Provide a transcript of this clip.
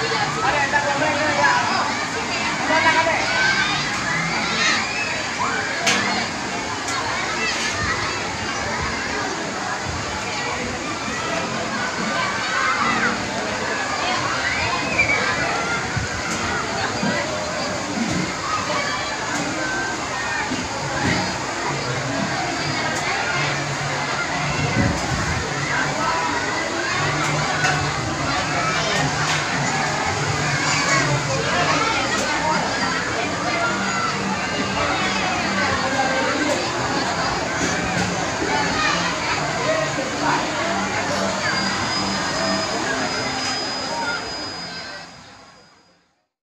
Ada. Ada, ada, ada.